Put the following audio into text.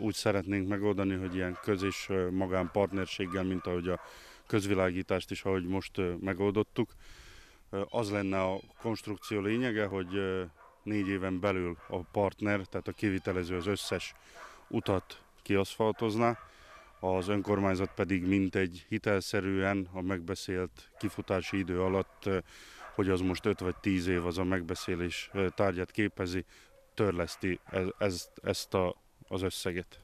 Úgy szeretnénk megoldani, hogy ilyen köz- és magánpartnerséggel, mint ahogy a közvilágítást is, ahogy most megoldottuk. Az lenne a konstrukció lényege, hogy négy éven belül a partner, tehát a kivitelező az összes utat kiaszfaltozná, az önkormányzat pedig mintegy hitelszerűen a megbeszélt kifutási idő alatt, hogy az most 5 vagy 10 év az a megbeszélés tárgyát képezi, törleszti ezt, ezt a, az összeget.